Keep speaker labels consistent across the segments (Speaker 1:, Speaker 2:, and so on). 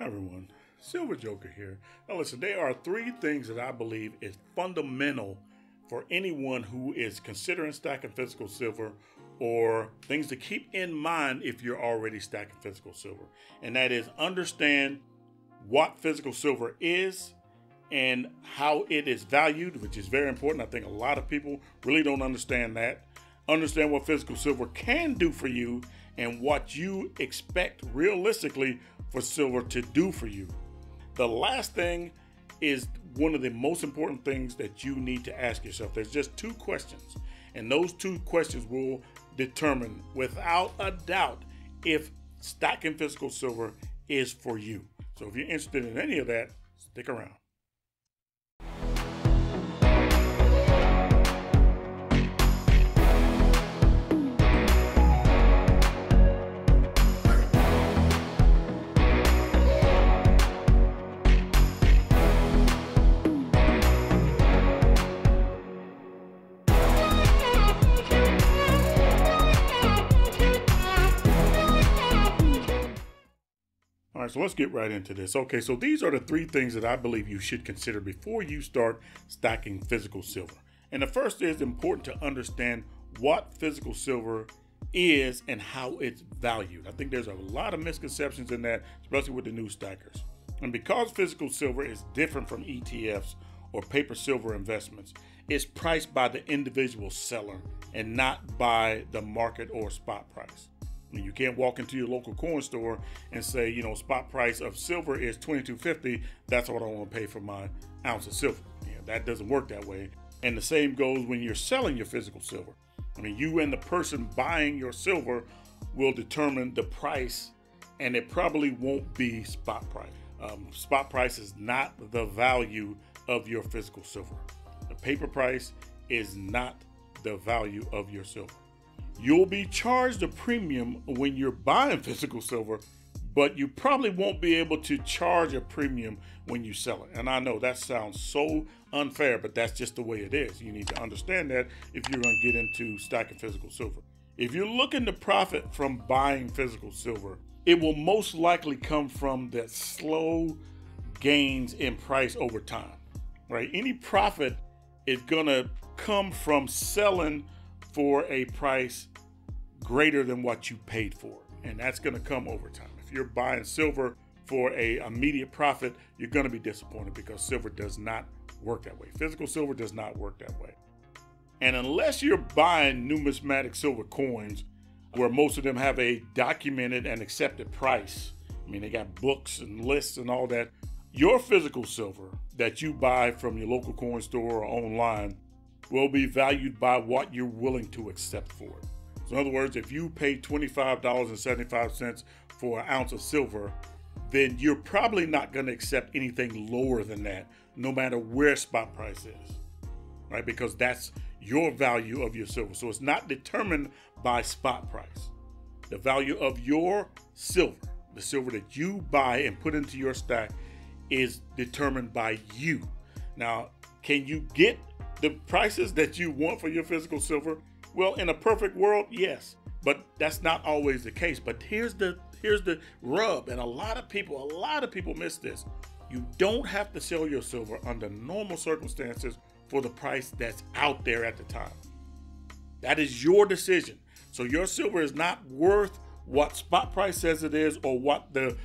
Speaker 1: Everyone, Silver Joker here. Now listen, there are three things that I believe is fundamental for anyone who is considering stacking physical silver or things to keep in mind if you're already stacking physical silver. And that is understand what physical silver is and how it is valued, which is very important. I think a lot of people really don't understand that. Understand what physical silver can do for you and what you expect realistically for silver to do for you. The last thing is one of the most important things that you need to ask yourself. There's just two questions, and those two questions will determine without a doubt if stacking physical silver is for you. So if you're interested in any of that, stick around. Right, so let's get right into this. Okay, so these are the three things that I believe you should consider before you start stacking physical silver. And the first is important to understand what physical silver is and how it's valued. I think there's a lot of misconceptions in that, especially with the new stackers. And because physical silver is different from ETFs or paper silver investments, it's priced by the individual seller and not by the market or spot price. You can't walk into your local coin store and say, you know, spot price of silver is twenty two fifty. That's what I want to pay for my ounce of silver. Yeah, that doesn't work that way. And the same goes when you're selling your physical silver. I mean, you and the person buying your silver will determine the price, and it probably won't be spot price. Um, spot price is not the value of your physical silver. The paper price is not the value of your silver. You'll be charged a premium when you're buying physical silver, but you probably won't be able to charge a premium when you sell it. And I know that sounds so unfair, but that's just the way it is. You need to understand that if you're going to get into stacking physical silver. If you're looking to profit from buying physical silver, it will most likely come from the slow gains in price over time, right? Any profit is going to come from selling for a price greater than what you paid for. And that's going to come over time. If you're buying silver for a immediate profit, you're going to be disappointed because silver does not work that way. Physical silver does not work that way. And unless you're buying numismatic silver coins, where most of them have a documented and accepted price, I mean, they got books and lists and all that, your physical silver that you buy from your local coin store or online will be valued by what you're willing to accept for it. So, in other words, if you pay $25.75 for an ounce of silver, then you're probably not going to accept anything lower than that, no matter where spot price is, right? Because that's your value of your silver. So it's not determined by spot price. The value of your silver, the silver that you buy and put into your stack, is determined by you. Now, can you get the prices that you want for your physical silver? Well, in a perfect world, yes, but that's not always the case. But here's the here's the rub, and a lot of people, a lot of people miss this. You don't have to sell your silver under normal circumstances for the price that's out there at the time. That is your decision. So your silver is not worth what spot price says it is or what the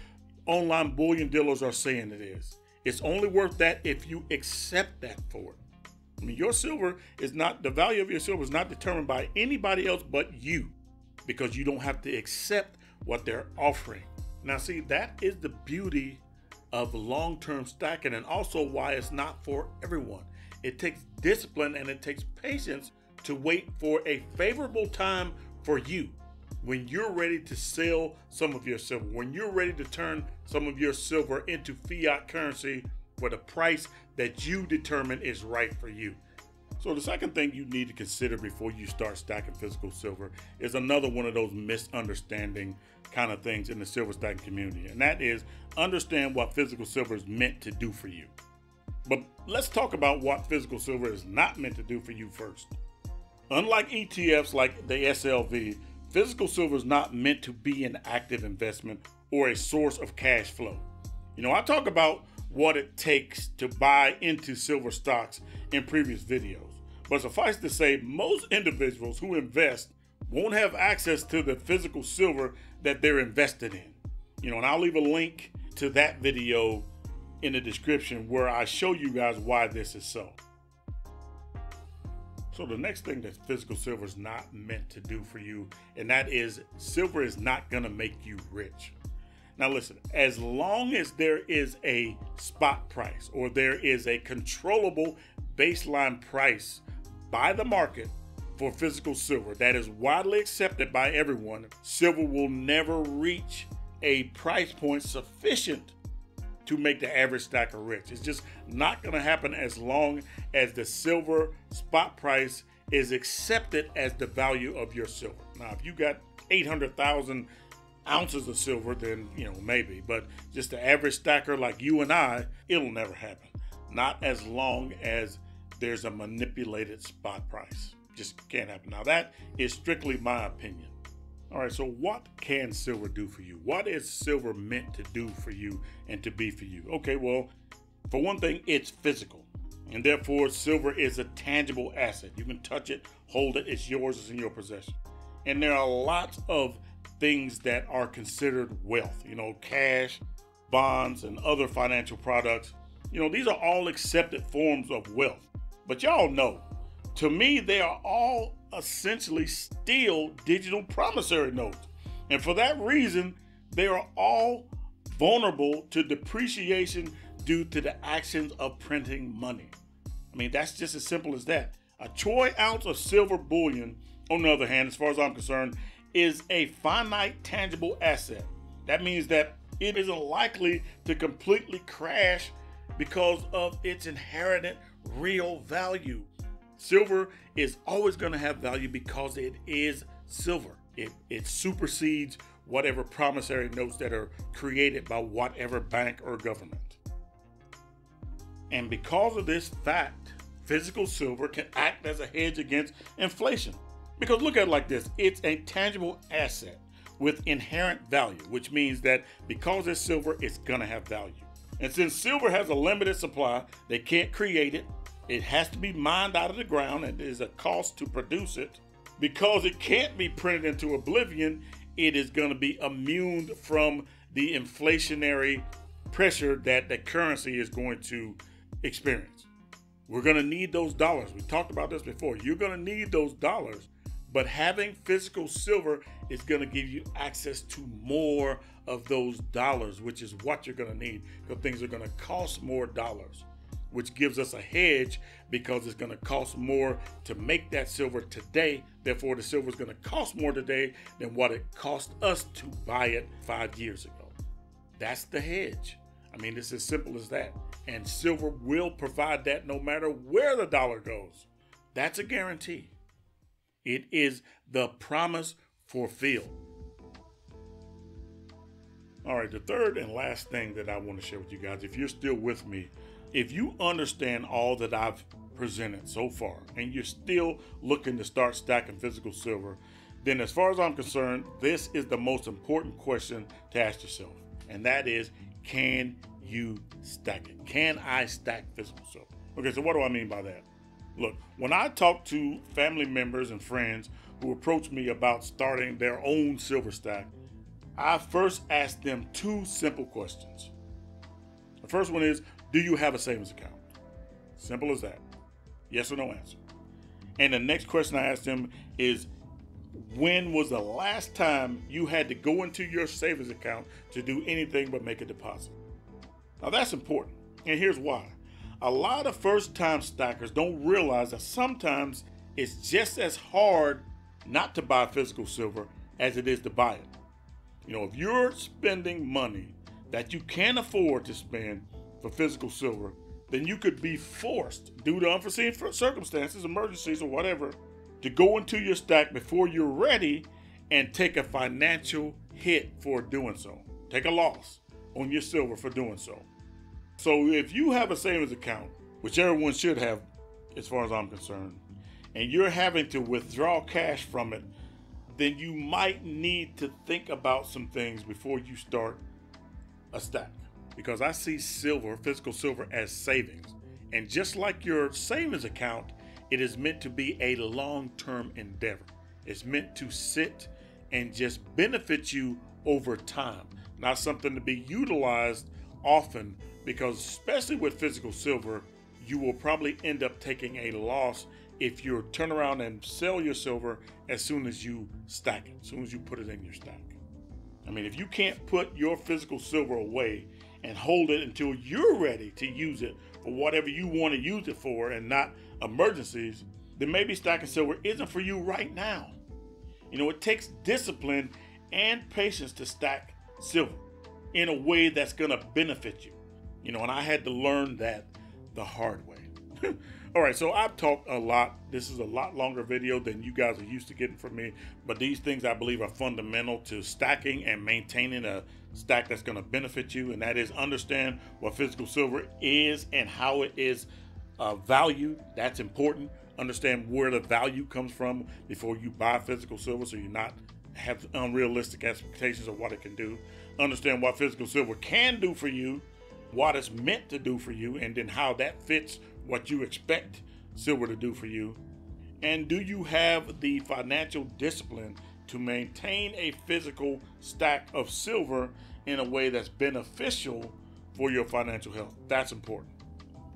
Speaker 1: online bullion dealers are saying it is. It's only worth that if you accept that for it. I mean, your silver is not the value of your silver is not determined by anybody else but you because you don't have to accept what they're offering. Now, see, that is the beauty of long term stacking and also why it's not for everyone. It takes discipline and it takes patience to wait for a favorable time for you. When you're ready to sell some of your silver, when you're ready to turn some of your silver into fiat currency for the price that you determine is right for you. So, the second thing you need to consider before you start stacking physical silver is another one of those misunderstanding kind of things in the silver stacking community, and that is understand what physical silver is meant to do for you. But let's talk about what physical silver is not meant to do for you first. Unlike ETFs like the SLV, physical silver is not meant to be an active investment or a source of cash flow. You know, I talk about what it takes to buy into silver stocks in previous videos. But suffice to say, most individuals who invest won't have access to the physical silver that they're invested in. You know, and I'll leave a link to that video in the description where I show you guys why this is so. So the next thing that physical silver is not meant to do for you, and that is silver is not going to make you rich. Now listen, as long as there is a spot price or there is a controllable baseline price by the market for physical silver that is widely accepted by everyone, silver will never reach a price point sufficient to make the average stacker rich. It's just not going to happen as long as the silver spot price is accepted as the value of your silver. Now, if you got 800,000 ounces of silver, then, you know, maybe. But just the average stacker like you and I, it'll never happen. Not as long as there's a manipulated spot price. Just can't happen. Now, that is strictly my opinion. All right, so what can silver do for you? What is silver meant to do for you and to be for you? Okay, well, for one thing, it's physical. And therefore, silver is a tangible asset. You can touch it, hold it, it's yours, it's in your possession. And there are lots of things that are considered wealth, you know, cash, bonds, and other financial products. You know, these are all accepted forms of wealth. But y'all know, to me, they are all essentially still digital promissory notes. And for that reason, they are all vulnerable to depreciation due to the actions of printing money. I mean, that's just as simple as that. A troy ounce of silver bullion, on the other hand, as far as I'm concerned, is a finite tangible asset. That means that it isn't likely to completely crash because of its inherent real value. Silver is always going to have value because it is silver. It, it supersedes whatever promissory notes that are created by whatever bank or government. And because of this fact, physical silver can act as a hedge against inflation. Because look at it like this it's a tangible asset with inherent value, which means that because it's silver, it's going to have value. And since silver has a limited supply, they can't create it, it has to be mined out of the ground and there's a cost to produce it. Because it can't be printed into oblivion, it is going to be immune from the inflationary pressure that the currency is going to experience. We're going to need those dollars. We talked about this before. You're going to need those dollars, but having physical silver is going to give you access to more of those dollars, which is what you're going to need because things are going to cost more dollars which gives us a hedge because it's going to cost more to make that silver today. Therefore, the silver is going to cost more today than what it cost us to buy it five years ago. That's the hedge. I mean, it's as simple as that. And silver will provide that no matter where the dollar goes. That's a guarantee. It is the promise fulfilled. All right, the third and last thing that I want to share with you guys, if you're still with me if you understand all that I've presented so far and you're still looking to start stacking physical silver, then as far as I'm concerned, this is the most important question to ask yourself. And that is, can you stack it? Can I stack physical silver? Okay, so what do I mean by that? Look, when I talk to family members and friends who approach me about starting their own silver stack, I first ask them two simple questions. The first one is do you have a savings account? Simple as that. Yes or no answer. And the next question I asked them is when was the last time you had to go into your savings account to do anything but make a deposit? Now that's important. And here's why. A lot of first time stackers don't realize that sometimes it's just as hard not to buy physical silver as it is to buy it. You know, if you're spending money that you can't afford to spend, for physical silver, then you could be forced, due to unforeseen circumstances, emergencies, or whatever, to go into your stack before you're ready and take a financial hit for doing so. Take a loss on your silver for doing so. So if you have a savings account, which everyone should have, as far as I'm concerned, and you're having to withdraw cash from it, then you might need to think about some things before you start a stack. because I see silver, physical silver, as savings. And just like your savings account, it is meant to be a long term endeavor. It's meant to sit and just benefit you over time, not something to be utilized often because, especially with physical silver, you will probably end up taking a loss if you turn around and sell your silver as soon as you stack it, as soon as you put it in your stack. I mean, if you can't put your physical silver away and hold it until you're ready to use it for whatever you want to use it for and not emergencies, then maybe stacking silver isn't for you right now. You know, it takes discipline and patience to stack silver in a way that's going to benefit you. You know, and I had to learn that the hard way. All right, so I've talked a lot. This is a lot longer video than you guys are used to getting from me, but these things I believe are fundamental to stacking and maintaining a stack that's going to benefit you, and that is understand what physical silver is and how it is uh, valued. That's important. Understand where the value comes from before you buy physical silver, so you're not have unrealistic expectations of what it can do. Understand what physical silver can do for you, what it's meant to do for you, and then how that fits what you expect silver to do for you? And do you have the financial discipline to maintain a physical stack of silver in a way that's beneficial for your financial health? That's important.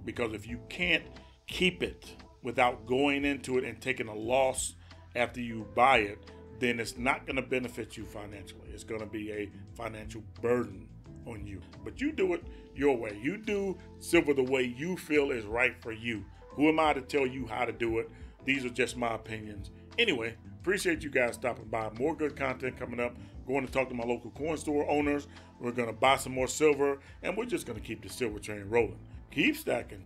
Speaker 1: Because if you can't keep it without going into it and taking a loss after you buy it, then it's not going to benefit you financially. It's going to be a financial burden on you. But you do it your way. You do silver the way you feel is right for you. Who am I to tell you how to do it? These are just my opinions. Anyway, appreciate you guys stopping by. More good content coming up. Going to talk to my local coin store owners. We're going to buy some more silver, and we're just going to keep the silver train rolling. Keep stacking.